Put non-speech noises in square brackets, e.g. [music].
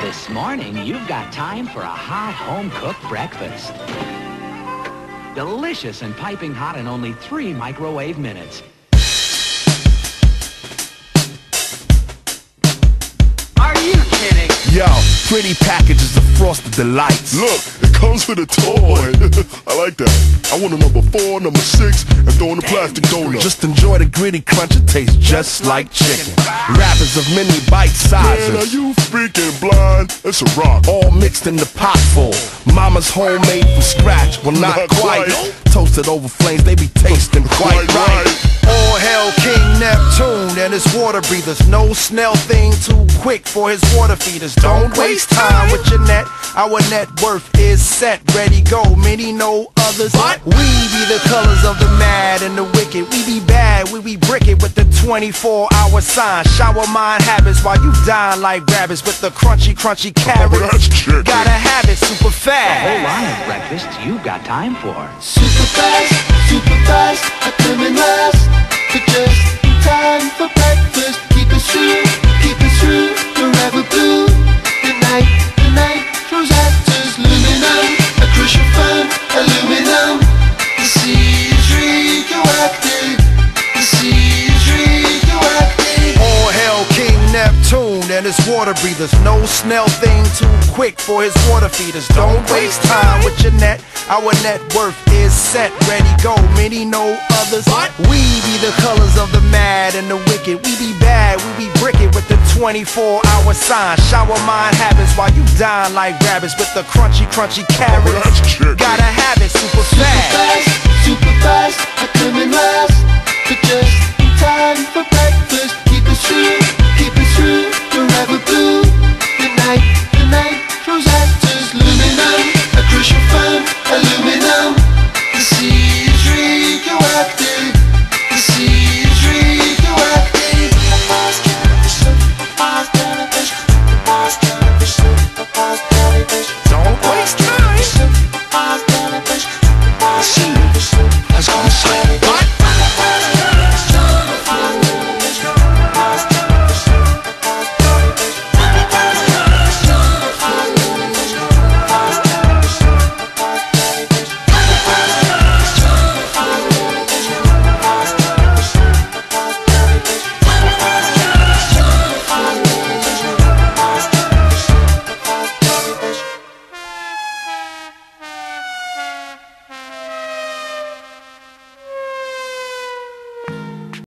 This morning, you've got time for a hot home-cooked breakfast. Delicious and piping hot in only three microwave minutes. Pretty packages of frosted delights. Look, it comes with a toy. [laughs] I like that. I want a number four, number six, and throw in the plastic donut. Just enjoy the gritty crunch, it tastes just like chicken. Wrappers of mini bite Man, are you freaking blind? It's a rock. All mixed in the pot full. Mama's homemade from scratch. Well, not, Not quite. quite. Toasted over flames, they be tasting quite, Quite right. right. All hail King Neptune and his water breathers. No snail thing too quick for his water feeders. Don't waste time with your net. Our net worth is set, ready, go. Many know others. We be the colors of the mad and the wicked. We be bad, we be brick it with the 24 hour sign. Shower mind habits while you dine like rabbits with the crunchy, crunchy oh, carrots. that's. Gotta have it super fast. A whole fast. line of breakfasts you've got time for. Super fast, super fast, I last But just His water breathers. No snail thing too quick for his water feeders. Don't waste time with your net. Our net worth is set, ready, go. Many know others. We be the colors of the mad and the wicked. We be bad, we be brick it with the 24 hour sign. Shower mind habits while you dine like rabbits with the crunchy, crunchy oh, carrots. that's. Gotta have it super Super fast. fast, super fast, I come in last